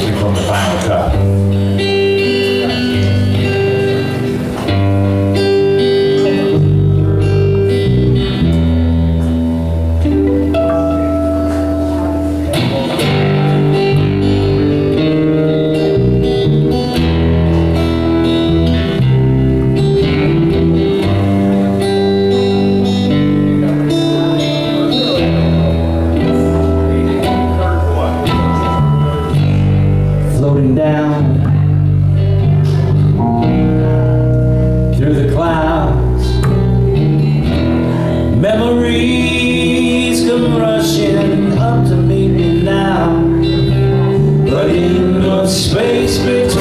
from the final cut. breeze come rushing up to meet me now, but in the space between.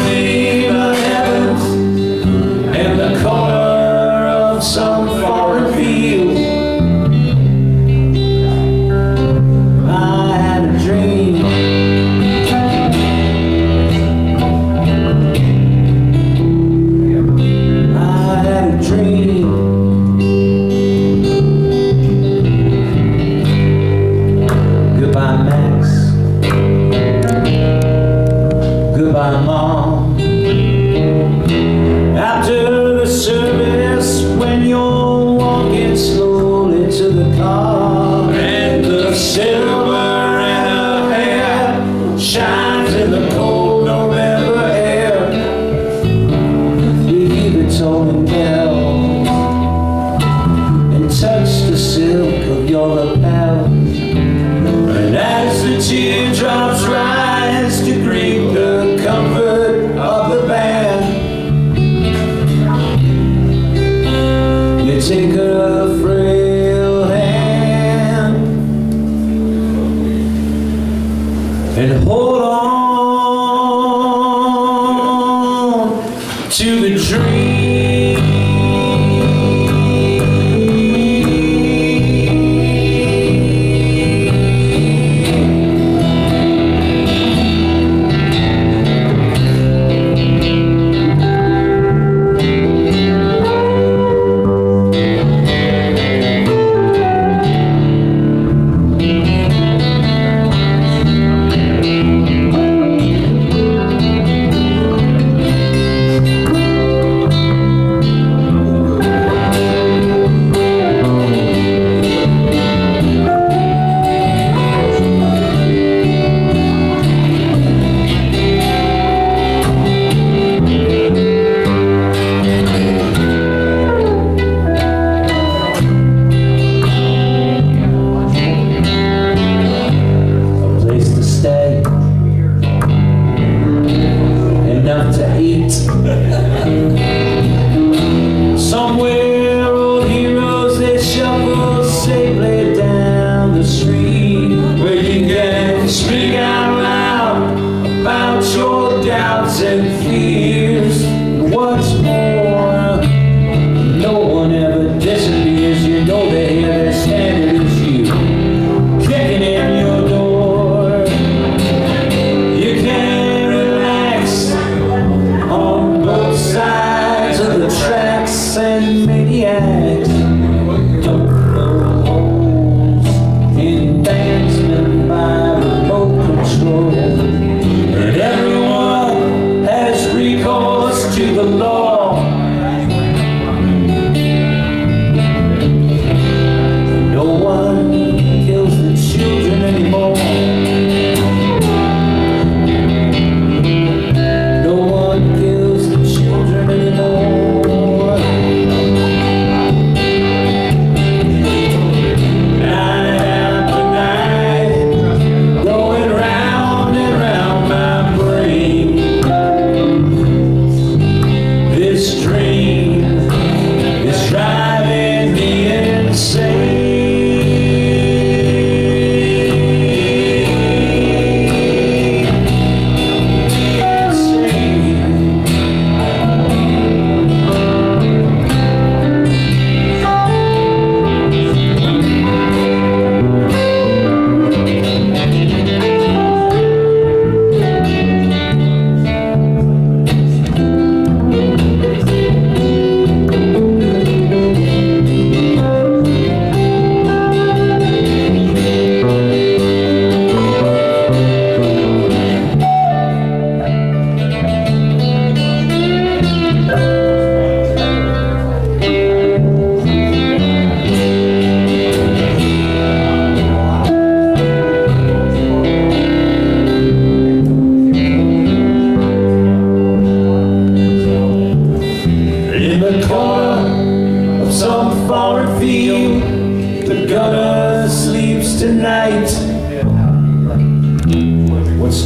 Take a frail hand and hold on to the dream.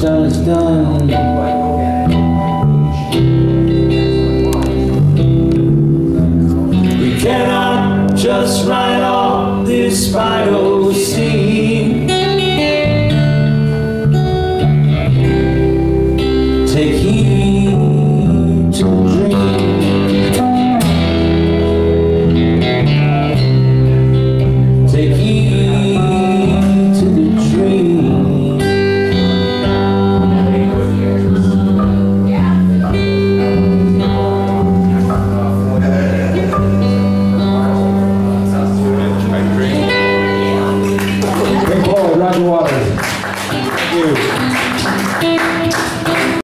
Done is done.